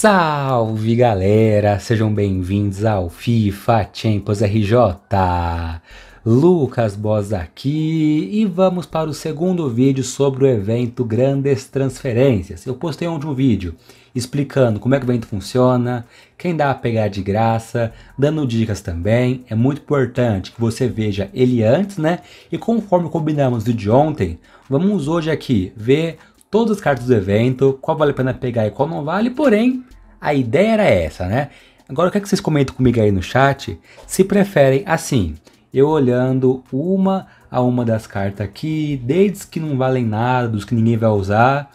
Salve galera, sejam bem-vindos ao FIFA Champions RJ. Lucas Boss aqui e vamos para o segundo vídeo sobre o evento Grandes Transferências. Eu postei ontem um vídeo explicando como é que o evento funciona, quem dá a pegar de graça, dando dicas também. É muito importante que você veja ele antes, né? E conforme combinamos vídeo de ontem, vamos hoje aqui ver todas as cartas do evento, qual vale a pena pegar e qual não vale, porém, a ideia era essa, né? Agora eu quero que vocês comentem comigo aí no chat se preferem assim, eu olhando uma a uma das cartas aqui, desde que não valem nada, dos que ninguém vai usar,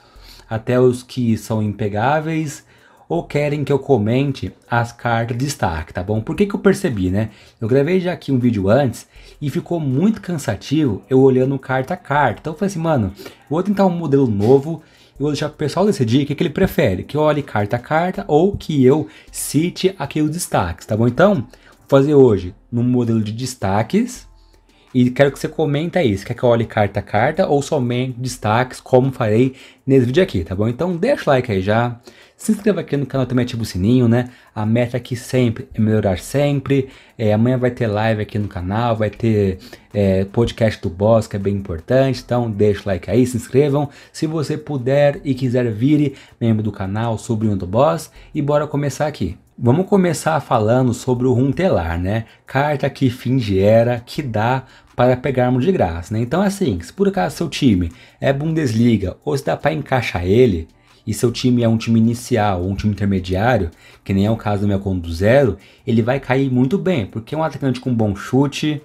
até os que são impegáveis, ou querem que eu comente as cartas de destaque, tá bom? Por que, que eu percebi, né? Eu gravei já aqui um vídeo antes e ficou muito cansativo eu olhando carta a carta. Então eu falei assim, mano, vou tentar um modelo novo e vou deixar o pessoal decidir o que, que ele prefere, que eu olhe carta a carta ou que eu cite aqui os destaques, tá bom? Então, vou fazer hoje no modelo de destaques e quero que você comenta se quer que eu olhe carta a carta ou somente destaques, como farei nesse vídeo aqui, tá bom? Então deixa o like aí já, se inscreva aqui no canal, também ativa o sininho, né? A meta aqui sempre é melhorar sempre. É, amanhã vai ter live aqui no canal, vai ter é, podcast do Boss, que é bem importante. Então deixa o like aí, se inscrevam. Se você puder e quiser vir membro do canal, sobrinho do Boss. E bora começar aqui. Vamos começar falando sobre o Runtelar, né? Carta que finge era, que dá para pegarmos de graça, né? Então assim, se por acaso seu time é Bundesliga ou se dá para encaixar ele, e seu time é um time inicial ou um time intermediário, que nem é o caso do meu conto do zero, ele vai cair muito bem, porque é um atacante com bom chute,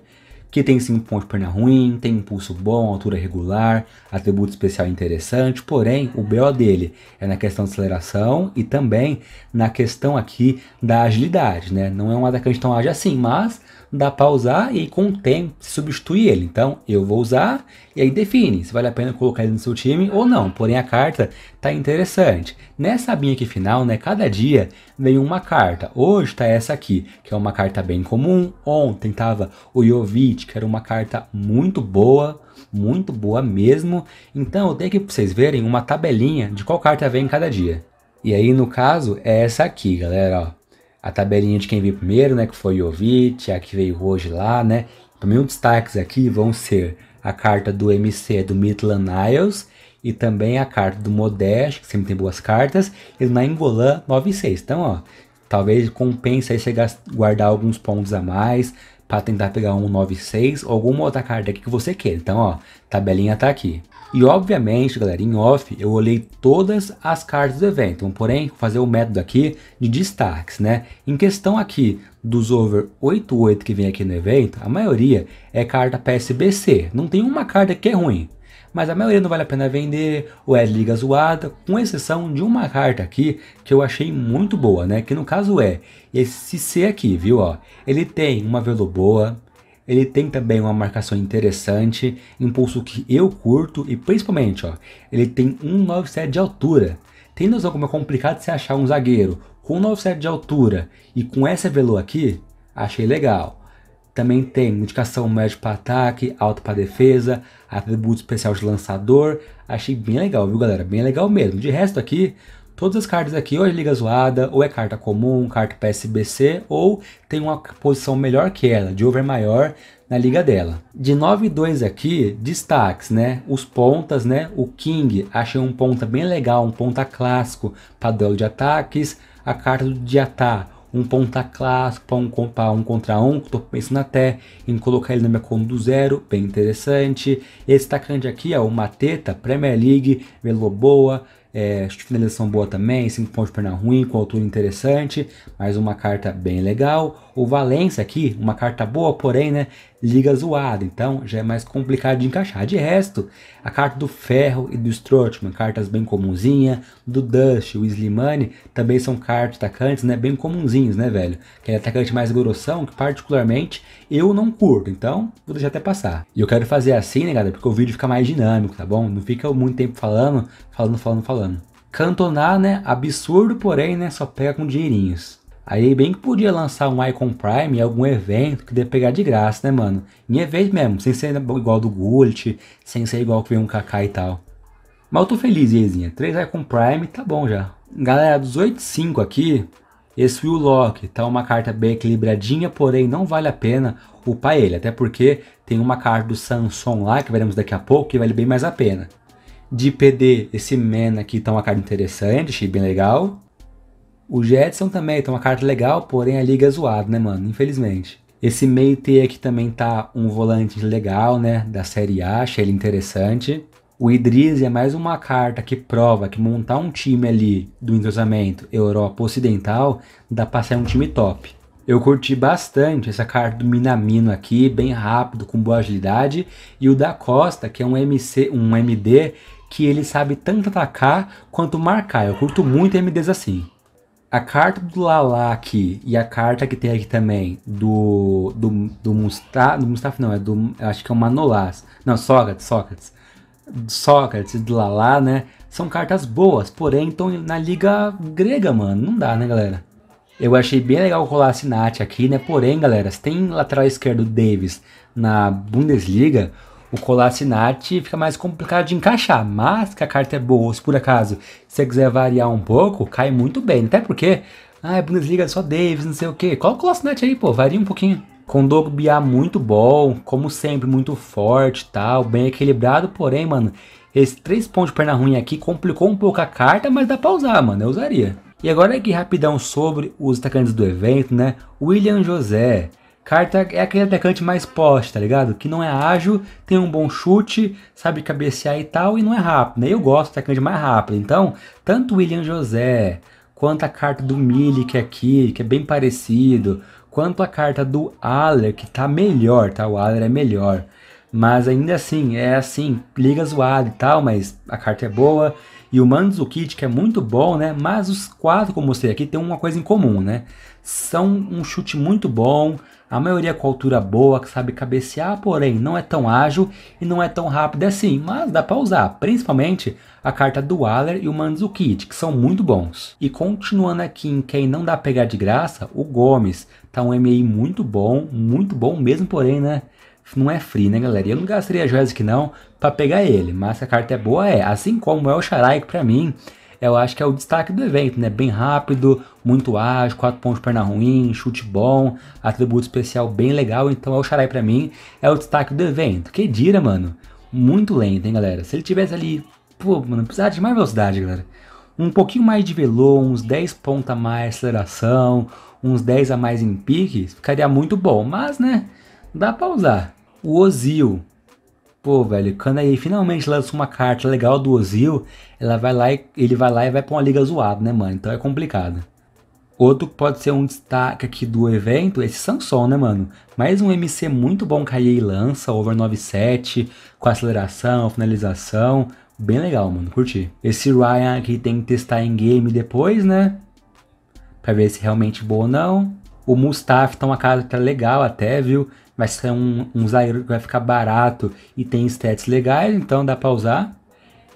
que tem 5 pontos de perna ruim, tem impulso bom, altura regular, atributo especial interessante, porém o BO dele é na questão de aceleração e também na questão aqui da agilidade, né? Não é um atacante tão ágil assim, mas dá para usar e com o tempo substitui ele. Então eu vou usar e aí define se vale a pena colocar ele no seu time ou não. Porém a carta tá interessante. Nessa abinha aqui final, né, cada dia vem uma carta. Hoje tá essa aqui, que é uma carta bem comum. Ontem tava o Jovic, que era uma carta muito boa, muito boa mesmo. Então eu tenho aqui para vocês verem uma tabelinha de qual carta vem cada dia. E aí no caso é essa aqui, galera, ó a tabelinha de quem veio primeiro, né, que foi o Jovic, a que veio hoje lá, né. Para mim, os destaques aqui vão ser a carta do MC do Midland Isles e também a carta do Modeste, que sempre tem boas cartas, e do Nainggolan 96. Então, ó, talvez compense aí você guardar alguns pontos a mais para tentar pegar um 96 ou alguma outra carta que você queira. Então, ó, tabelinha tá aqui. E obviamente, galera, em off eu olhei todas as cartas do evento, então, porém, fazer o método aqui de destaques, né? Em questão aqui dos over 88 que vem aqui no evento, a maioria é carta PSBC, não tem uma carta que é ruim. Mas a maioria não vale a pena vender, ou é liga zoada, com exceção de uma carta aqui que eu achei muito boa, né? Que no caso é esse C aqui, viu? Ó, ele tem uma velo boa, ele tem também uma marcação interessante, impulso que eu curto e principalmente, ó, ele tem 197 de altura. Tem noção como é complicado você achar um zagueiro com 197 de altura e com essa velo aqui? Achei legal. Também tem indicação médio para ataque, alto para defesa, atributo especial de lançador. Achei bem legal, viu galera? Bem legal mesmo. De resto aqui, Todas as cartas aqui ou é liga zoada, ou é carta comum, carta PSBC, ou tem uma posição melhor que ela, de over maior na liga dela. De 9 e 2 aqui, destaques, né? Os pontas, né? O King, achei um ponta bem legal, um ponta clássico para duelo de ataques. A carta do Diatá, um ponta clássico para um, um contra um, estou pensando até em colocar ele na minha conta do zero, bem interessante. Esse atacante aqui é o Mateta, Premier League, velo boa, é, finalização boa também, 5 pontos de perna ruim, com altura interessante, mais uma carta bem legal. O Valência aqui, uma carta boa, porém, né, liga zoada, então já é mais complicado de encaixar. De resto, a carta do Ferro e do Strootman, cartas bem comunzinha, do Dust, o Slimane, também são cartas atacantes, né, bem comunzinhos, né, velho? Que é atacante mais grossão, que particularmente eu não curto, então vou deixar até passar. E eu quero fazer assim, né, galera, porque o vídeo fica mais dinâmico, tá bom? Não fica muito tempo falando, falando, falando, falando. Cantonar, né, absurdo, porém, né, só pega com dinheirinhos. Aí bem que podia lançar um Icon Prime em algum evento que dê pegar de graça, né, mano? Em evento mesmo, sem ser igual do Gullit, sem ser igual que vem um Kaká e tal. Mas eu tô feliz, Izinha. 3 Icon Prime tá bom já. Galera, dos 8-5 aqui, esse Will Lock tá uma carta bem equilibradinha, porém não vale a pena upar ele, até porque tem uma carta do Samson lá, que veremos daqui a pouco, que vale bem mais a pena. De PD, esse Man aqui tá uma carta interessante, achei bem legal. O Jetson também tá uma carta legal, porém a liga é zoada, né, mano? Infelizmente. Esse meio T aqui também tá um volante legal, né? Da série A, achei ele interessante. O Idris é mais uma carta que prova que montar um time ali do entrosamento Europa Ocidental dá pra ser um time top. Eu curti bastante essa carta do Minamino aqui, bem rápido, com boa agilidade. E o da Costa, que é um MC, um MD que ele sabe tanto atacar quanto marcar. Eu curto muito MDs assim. A carta do Lala aqui e a carta que tem aqui também do do, do Mustafa, do Mustafa não, é do, acho que é o Manolás. Não, Sócrates, Sócrates. Sócrates, do Lala, né? São cartas boas, porém estão na liga grega, mano. Não dá, né, galera? Eu achei bem legal colar a Sinat aqui, né? Porém, galera, se tem lateral esquerdo Davis na Bundesliga, o Kolasinac fica mais complicado de encaixar. Mas que a carta é boa, se por acaso você quiser variar um pouco, cai muito bem. Até porque, ah, é Bundesliga só Davis, não sei o que. Coloca o Kolasinac aí, pô, varia um pouquinho. Com Biá muito bom, como sempre, muito forte tal, bem equilibrado, porém, mano, esse três pontos de perna ruim aqui complicou um pouco a carta, mas dá pra usar, mano, eu usaria. E agora aqui rapidão sobre os atacantes do evento, né? William José. Carta é aquele atacante mais poste, tá ligado? Que não é ágil, tem um bom chute, sabe cabecear e tal, e não é rápido, né? Eu gosto de atacante mais rápido. Então, tanto o William José, quanto a carta do Milik aqui, que é bem parecido, Quanto à carta do Aller, que tá melhor, tá? O Aller é melhor. Mas ainda assim, é assim, liga zoado e tal, mas a carta é boa. E o Manzukit, que é muito bom, né? Mas os quatro, como eu mostrei aqui, tem uma coisa em comum, né? São um chute muito bom, a maioria com altura boa, que sabe cabecear, porém não é tão ágil e não é tão rápido assim, mas dá para usar, principalmente a carta do Waller e o Manzukit, que são muito bons. E continuando aqui em quem não dá pegar de graça, o Gomes tá um MI muito bom, muito bom mesmo, porém, né? Não é free, né, galera? E eu não gastaria joias que não para pegar ele, mas a carta é boa, é. Assim como é o Sharai, que pra mim eu acho que é o destaque do evento, né? Bem rápido, muito ágil, 4 pontos de perna ruim, chute bom, atributo especial bem legal, então é o Charai pra mim, é o destaque do evento. Que dira, mano, muito lento, hein, galera? Se ele tivesse ali, pô, mano, precisava de mais velocidade, galera. Um pouquinho mais de velo, uns 10 pontos a mais aceleração, uns 10 a mais em pique, ficaria muito bom, mas, né, dá pra usar. O Ozil, Pô, velho, quando aí finalmente lança uma carta legal do Ozil, ela vai lá e, ele vai lá e vai pra uma liga zoada, né, mano? Então é complicado. Outro que pode ser um destaque aqui do evento, esse Samson, né, mano? Mais um MC muito bom que a EA lança, over 97, com aceleração, finalização. Bem legal, mano, curti. Esse Ryan aqui tem que testar em game depois, né? Pra ver se é realmente boa ou não. O Mustafa tá uma carta legal até, viu? vai ser um, um Zairo que vai ficar barato e tem stats legais, então dá pra usar.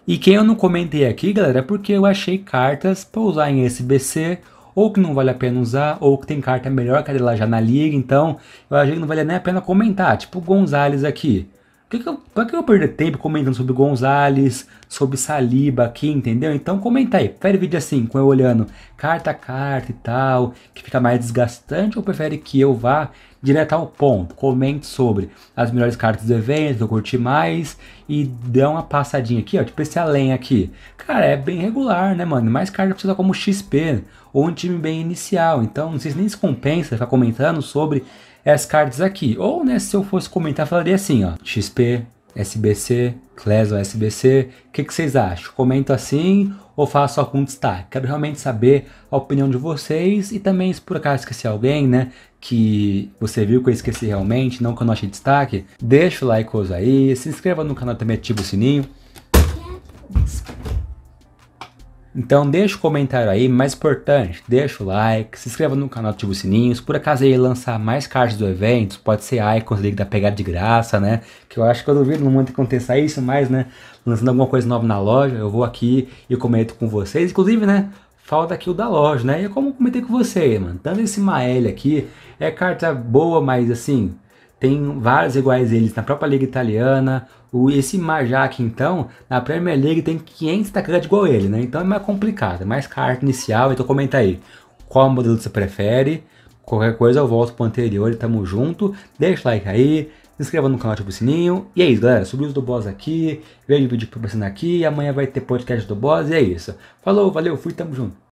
E quem eu não comentei aqui, galera, é porque eu achei cartas para usar em SBC, ou que não vale a pena usar, ou que tem carta melhor que a lá já na liga, então eu achei que não vale nem a pena comentar, tipo o Gonzalez aqui. Que, que, eu, por que eu perder tempo comentando sobre Gonzalez, sobre Saliba aqui, entendeu? Então comenta aí, prefere vídeo assim, com eu olhando carta a carta e tal, que fica mais desgastante, ou prefere que eu vá direto ao ponto, comente sobre as melhores cartas do evento, que eu curti mais, e dê uma passadinha aqui, ó, tipo esse além aqui. Cara, é bem regular, né, mano? Mais carta precisa como XP, ou um time bem inicial, então não sei se nem se compensa ficar comentando sobre as cartas aqui. Ou, né, se eu fosse comentar, falaria assim, ó, XP, SBC, Class ou SBC, o que, que, vocês acham? Comento assim ou faço algum destaque? Quero realmente saber a opinião de vocês e também se por acaso esqueci alguém, né, que você viu que eu esqueci realmente, não que eu não achei destaque, deixa o like aí, se inscreva no canal também, ativa o sininho. Então deixa o comentário aí, mais importante, deixa o like, se inscreva no canal, ativa o sininho. Se por acaso ele lançar mais cards do evento, pode ser icons ali da pegada de graça, né? Que eu acho que eu duvido no momento que aconteça isso, mas né, lançando alguma coisa nova na loja, eu vou aqui e comento com vocês. Inclusive, né, falta aqui o da loja, né? E é como eu comentei com você, mano, tanto esse Mael aqui, é carta boa, mas assim, tem vários iguais eles na própria liga italiana. O, esse Majak, então, na Premier League tem 500 atacantes igual ele, né? Então é mais complicado, é mais carta inicial. Então comenta aí, qual modelo você prefere? Qualquer coisa eu volto pro anterior e tamo junto. Deixa o like aí, se inscreva no canal, ativa o sininho. E é isso, galera. Subiu os do Boss aqui, vejo o vídeo patrocinando aqui. Amanhã vai ter podcast do Boss e é isso. Falou, valeu, fui, tamo junto.